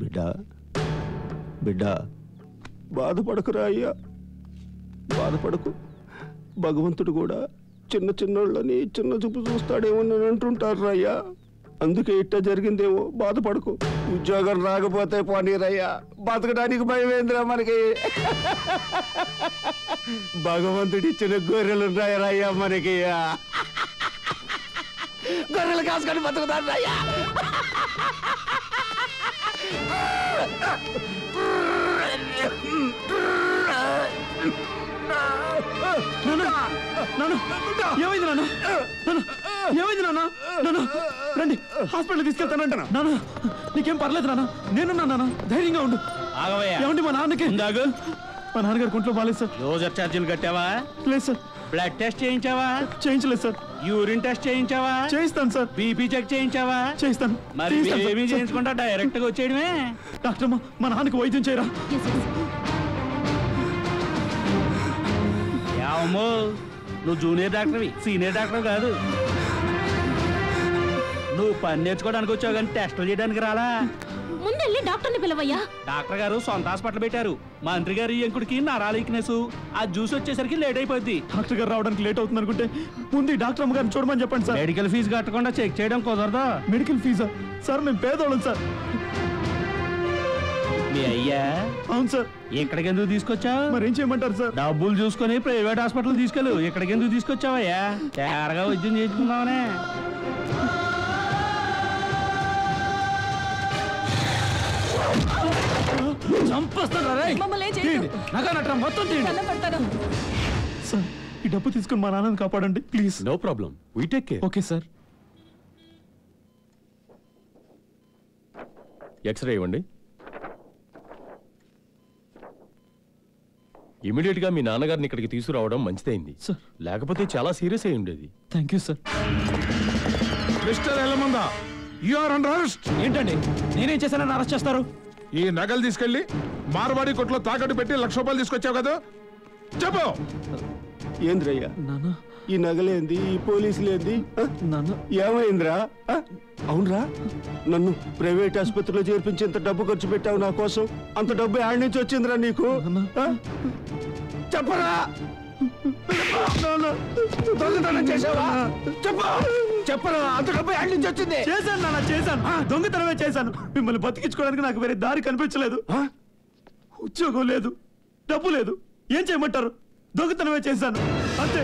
బిడ్డ బిడ్డ బాధపడకురా అయ్యా. బాధపడకు. భగవంతుడు కూడా చిన్న చిన్నోళ్ళని చిన్న చూపు చూస్తాడేమో అంటుంటారు అయ్యా. అందుకే ఇట్ట జరిగిందేమో బాధపడకు. ఉద్యోగం రాకపోతే పోనీరయ్యా. బతకడానికి భయమేందిరా మనకి? భగవంతుడి ఇచ్చిన గొర్రెలు రాయరయ్యా మనకి? గొర్రెలు కాసుకొని బతుకుతారు అయ్యా. ఏమైంది నాన్న? ఏమైంది నాన్న? నాన్న రండి హాస్పిటల్ తీసుకెళ్తానంట నాన్న. నీకేం పర్లేదు నాన్న. నేనున్నా నాన్న ధైర్యంగా ఉండు. ఏమండి మా నాన్నకి? ఇందాగు మా నాన్నగారు కుంట్లో బాలేదు సార్. రోజర్ ఛార్జీలు కట్టావా? లేదు సార్. బ్లడ్ టెస్ట్ చేయించావా? చేయించలేదు సార్. యూరిన్ టెస్ట్ చేయించావా? చేయిస్తాను సార్. BP check చేయించావా? చేయిస్తాను. మరి. ఏమీ చేయించకుండా డైరెక్ట్గా వచ్చేయడమే? డాక్టర్ మా నాన్నకి వైద్యం చేయరా? ఏమో నువ్వు జూనియర్ డాక్టర్వి సీనియర్ డాక్టర్ కాదు. నువ్వు పని నేర్చుకోవడానికి వచ్చావు కానీ టెస్టులు చేయడానికి రాలా? ముందెళ్ళి డాక్టర్ని పిలవయ్యా. డాక్టర్ గారు సొంత హాస్పిటల్ పెట్టారు. మంత్రి గారి ఎంకుడికి నరాల వీక్నెస్ ఆ జ్యూస్ వచ్చేసరికి లేట్ అయిపోద్ది. డాక్టర్ గారు రావడానికి లేట్ అవుతుంది అనుకుంటే ముందు డాక్టర్ అమ్మగారిని చూడమని చెప్పండి సార్. మెడికల్ ఫీజు కట్టకుండా చెక్ చేయడం కుదరదా? మెడికల్ ఫీజా? సార్ మేము పేదోళ్ళం సార్. మీ అయ్యా? అవును సార్. ఇక్కడికి ఎందుకు తీసుకొచ్చావు? మరి ఏం చేయమంటారు సార్? డబ్బులు చూసుకొని ప్రైవేట్ హాస్పిటల్ తీసుకెళ్ళు. ఇక్కడికి ఎందుకు తీసుకొచ్చావయ్యా? తేరగా వైద్యం చేయించుకుందామనే. చంపేస్తారా రేయ్? మమ్మల్ని ఏం చేయొద్దు. తీయండి. నగా నట్రా మొత్తం తీయండి. దండం పెడతాను సార్ ఈ డబ్బు తీసుకుని మా నాన్నని కాపాడండి please. No problem. We take care okay sir. X-ray ఇవ్వండి. ఇమీడియట్గా మీ నాన్నగారిని ఇక్కడికి తీసుకురావడం మంచిదైంది. సార్. లేకపోతే చాలా సీరియస్ అయి ఉండేది. Thank you sir. Mister Yellamanda? You are under arrest ఏంటండి? నేనేం చేశానని అరెస్ట్ చేస్తారు? ఈ నగలు తీసుకెళ్ళి మార్వాడి కొట్లో తాకట్టు పెట్టి లక్ష రూపాయలు తీసుకొచ్చావు కదా? చెప్పు! ఏంద్రయ్యా? నాన్న. ఈ నగలేంది? ఈ పోలీసులేంది? ఏమైందిరా? అవునరా? నన్ను ప్రైవేట్ ఆసుపత్రిలో చేర్పించేంత డబ్బు ఖర్చు పెట్టావు నా కోసం? అంత డబ్బు యాడ్ నుంచి వచ్చిందిరా నీకు? చెప్పరా! చేసావా? చెప్పు! చెప్పరా? అంత డబ్బు యాడ్ నుంచి వచ్చింది. చేశాను నాన్న చేశాను. దొంగతనమే చేశాను. మిమ్మల్ని బతికించుకోవడానికి నాకు వేరే దారి కనిపించలేదు? ఉద్యోగం లేదు డబ్బు లేదు. ఏం చేయమంటారు? దొంగతనమే చేశాను. అంతే.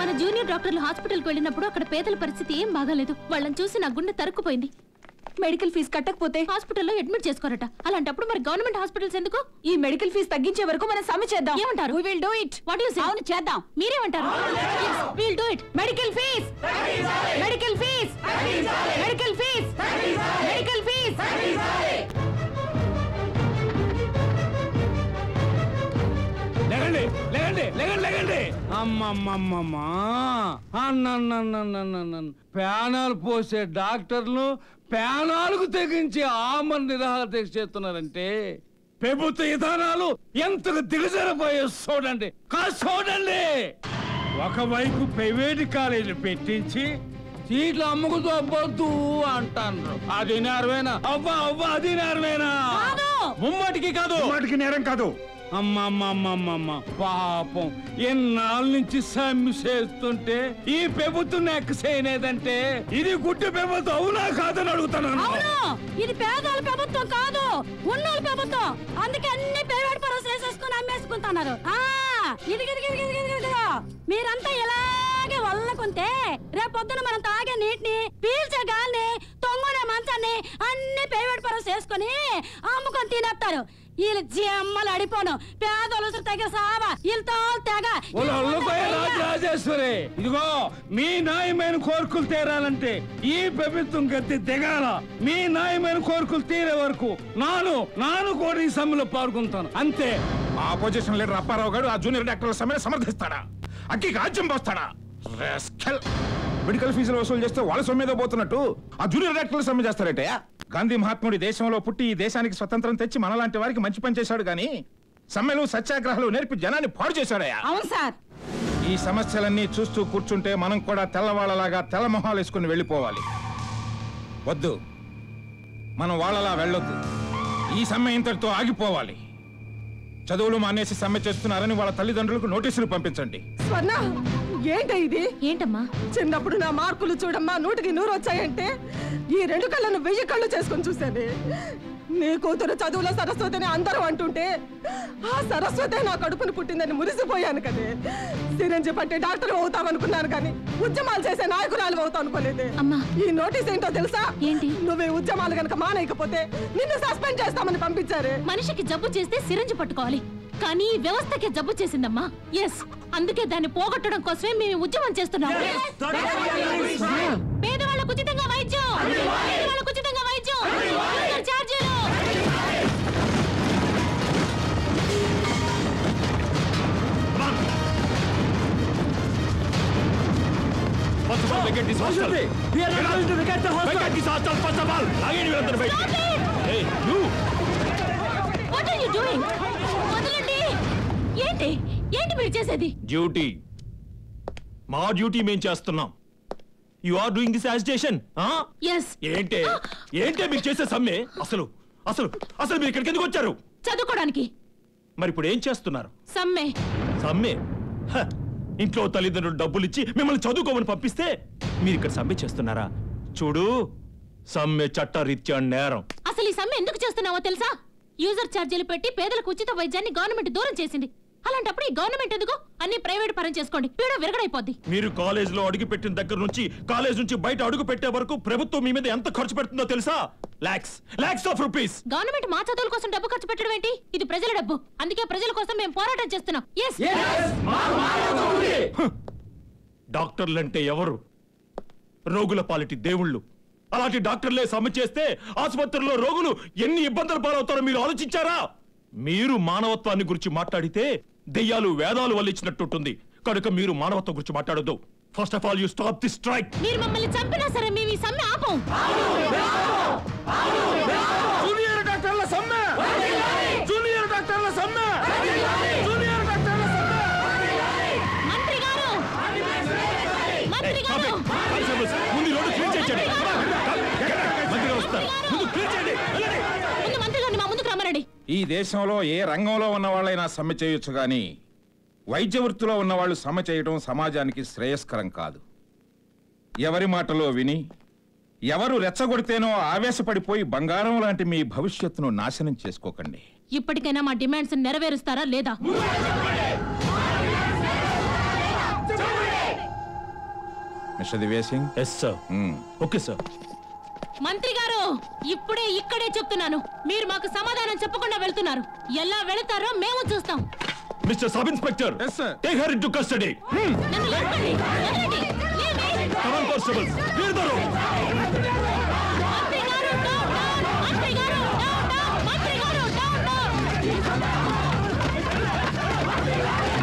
మన జూనియర్ డాక్టర్లు హాస్పిటల్కి వెళ్ళినప్పుడు అక్కడ పేదల పరిస్థితి ఏం బాగాలేదు. వాళ్ళని చూసి నా గుండె తరుక్కుపోయింది. మెడికల్ ఫీజు కట్టకపోతే హాస్పిటల్లో అడ్మిట్ చేసుకోరట. అలాంటప్పుడు మరి గవర్నమెంట్ హాస్పిటల్స్ ఎందుకు? ఈ మెడికల్ ఫీజు తగ్గించే వరకు మనం సమ్మె చేద్దాం. ఏమంటారు? We will do it what you say అవును చేద్దాం. మీరేమంటారు? We will do it medical fees medical fees medical fees medical fees అమ్మమ్మమ్మమ్మా. అన్నన్నన్నన్నన్న ప్యానాలు పోసే డాక్టర్లు ప్యానాలకు తెగించి ఆమరణ నిరాహార దీక్ష చేస్తున్నారంటే ప్రభుత్వ విధానాలు ఎంతకు దిగజారిపోయే చూడండి చూడండి ఒకవైపు ప్రైవేట్ కాలేజీలు పెట్టించి సీట్లు అమ్ముకుతూ అవ్వద్దు అంటారు అది నేరమేనా? అవ్వ అవ్వ అది నేరమేనా? ముమ్మటికి కాదు! వాటికి నేరం కాదు. అమ్మమ్మమ్మమ్మమ్మ పాపం. ఎన్నాళ్ళ నుంచి సమ్మె చేస్తుంటే ఈ పెబుత్వం ఎక్క చేయలేదంటే ఇది గుడ్డి పెబుత్వం అవునా కాదని అడుగుతున్నాను ఇది పేదల ప్రభుత్వం కాదు ఉన్నోళ్ళ ప్రభుత్వం అందుకే అన్ని ప్రైవేట్ పరం వేసేసుకుని అమ్మేసుకుంటున్నారు. ఆ, మీరంతా ఇలాగే వల్లకుంటే రేపొద్దున మనం తాగే నీటిని పీల్చే గాలిని తొంగునే మంచాన్ని అన్ని ప్రైవేట్ పరం చేసుకుని అమ్ముకొని తినేస్తారు వీళ్ళు జమ్మలు అడిపోను. పేదోళ్ళు తెగ సావా. వీళ్ళతో తెగ. రాజేశ్వరి ఇదిగో మీ న్యాయమైన కోరికలు తీరాలంటే ఈ ప్రభుత్వం గద్దె దిగాల. మీ న్యాయమైన కోరికలు తీరే వరకు నాను నాను కూడా ఈ సమ్మెలో పాల్గొంటాను. అంతే. ఆపోజిషన్ లీడర్ అప్పారావు గారు ఆ జూనియర్ డాక్టర్ల సమ్మెను సమర్థిస్తాడా? అక్కి రాజ్యం పోస్తాడా. మెడికల్ ఫీజులు వసూలు చేస్తే వాళ్ళ సొమ్మిదో పోతున్నట్టు. ఆ జూనియర్ డాక్టర్లు సమ్మె చేస్తారటయా గాంధీ మహాత్ముడి దేశంలో పుట్టి ఈ దేశానికి స్వతంత్రం తెచ్చి మనలాంటి వారికి మంచి పని చేశాడు గాని సమ్మెలు సత్యాగ్రహాలు నేర్పి జనాన్ని పాడు చేశాడయా అవును సార్. ఈ సమస్యలన్నీ చూస్తూ కూర్చుంటే మనం కూడా తెల్లవాళ్ళలాగా తెల్ల మొహాలు వేసుకుని వెళ్ళిపోవాలి. వద్దు. మనం వాళ్ళలా వెళ్ళొద్దు. ఈ సమ్మె ఇంతటితో ఆగిపోవాలి. చదువులు మానేసి సమ్మె చేస్తున్నారని వాళ్ళ తల్లిదండ్రులకు నోటీసులు పంపించండి. ఏంటి ఇది? ఏంటమ్మా? చిన్నప్పుడు నా మార్కులు చూడమ్మా నూటికి నూరు వచ్చాయంటే ఈ రెండు కళ్ళను వెయ్యి కళ్ళు చేసుకొని చూశాను నీ కూతురు చదువులో సరస్వతిని అందరూ అంటుంటే ఆ సరస్వతి నా కడుపును పుట్టిందని మురిసిపోయాను కదే. సిరంజి పట్టి డాక్టర్ అవుతామనుకున్నాను కానీ ఉద్యమాలు చేసే నాయకురాలు అవుతావు అనుకోలేదే అమ్మా. ఈ నోటీస్ ఏంటో తెలుసా? ఏంటి? నువ్వే ఉద్యమాలు గనక మానేయకపోతే నిన్ను సస్పెండ్ చేస్తామని పంపించారే. మనిషికి జబ్బు చేస్తే సిరంజి పట్టుకోవాలి. కానీ ఈ వ్యవస్థకి జబ్బు చేసిందమ్మా ఎస్ అందుకే దాన్ని పోగొట్టడం కోసమే మేము ఉద్యమం చేస్తున్నాం పేదవాళ్ళకు ఉచితంగా వైద్యం పేదవాళ్ళకు ఉచితంగా వైద్యం యూజర్ ఛార్జీలు First of all, vacate this hostel. We are not going to vacate the hostel. Vacate this hostel, first of all. లాగేయండి వీళ్ళందరూ బయటికి. Hey, you. What are you doing వదలండి ఏంటి ఏంటి మీరు చేసేది? డ్యూటీ. మా డ్యూటీ మేము చేస్తున్నాం. You are doing this agitation yes ఏంటే? ఏంటే మీరు చేసే సమ్మె? అసలు అసలు అసలు మీరు ఇక్కడికి ఎందుకు వచ్చారు? చదువుకోవడానికి మరి ఇప్పుడు ఏం చేస్తున్నారు? సమ్మె. సమ్మె? హ, ఇంట్లో తల్లిదండ్రులు డబ్బులు ఇచ్చి మిమ్మల్ని చదువుకోమని పంపిస్తే మీరు ఇక్కడ సమ్మె చేస్తున్నారా? చూడు సమ్మె చట్టరీత్యా నేరం. అసలు ఈ సమ్మె ఎందుకు చేస్తున్నావో తెలుసా? యూజర్ ఛార్జీలు పెట్టి పేదలకు ఉచిత వైద్యాన్ని గవర్నమెంట్ దూరం చేసింది. అలాంటప్పుడు ఈ గవర్నమెంట్ ఎందుకు? అన్ని ప్రైవేట్ పరం చేసుకోండి. పీడ విరగడైపోద్ది. మీరు కాలేజ్లో అడుగు పెట్టిన దగ్గర నుంచి కాలేజ్ నుంచి బయట అడుగు పెట్టే వరకు ప్రభుత్వం మీ మీద ఎంత ఖర్చు పెడుతుందో తెలుసా? Lakhs lakhs of rupees government మా చదువుల కోసం డబ్బు ఖర్చు పెట్టడం ఏంటి? ఇది ప్రజల డబ్బు. అందుకే ప్రజల కోసం మేము పోరాటం చేస్తున్నాం. డాక్టర్లంటే ఎవరు? రోగుల పాలిటి దేవుళ్ళు. అలాంటి డాక్టర్లే సమ్మె చేస్తే ఆసుపత్రుల్లో రోగులు ఎన్ని ఇబ్బందులు పాలవుతారో మీరు ఆలోచించారా? మీరు మానవత్వాన్ని గురించి మాట్లాడితే దెయ్యాలు వేదాలు వల్లించినట్టుంటుంది. కనుక మీరు మానవత్వం గురించి మాట్లాడొద్దు. First of all you stop the strike మీరు మమ్మల్ని చంపినా సరే మేము ఈ సమ్మె ఆపం జూనియర్ డాక్టర్ల సమ్మె జూనియర్ డాక్టర్ల సమ్మె జూనియర్ డాక్టర్ల సమ్మె మంత్రి గారు మంత్రి గారు కానిస్టేబుల్స్, ముందు ఈ రోడ్డు క్లీన్ చేయండి మంత్రి గారు వస్తారు ముందు క్లీన్ చేయండి వెళ్ళండి. ముందు మంత్రి గారిని మా ముందుకు రమ్మనండి ఈ దేశంలో ఏ రంగంలో ఉన్న వాళ్ళైనా సమ్మె చేయొచ్చు కానీ వైద్య వృత్తిలో ఉన్న వాళ్ళు సమ్మె చేయడం సమాజానికి శ్రేయస్కరం కాదు. ఎవరి మాటలో విని ఎవరు రెచ్చగొడితేనో ఆవేశపడిపోయి బంగారం లాంటి మీ భవిష్యత్తును నాశనం చేసుకోకండి. ఇప్పటికైనా మా డిమాండ్స్ నెరవేరుస్తారా లేదా? Mister yes sir. Okay sir మంత్రి గారు ఇప్పుడే ఇక్కడే చెప్తున్నాను. మీరు మాకు సమాధానం చెప్పకుండా వెళ్తున్నారు. ఎలా వెళతారో మేము చూస్తాం. Mister sub inspector Yes, sir. Take her into custody. Come on constables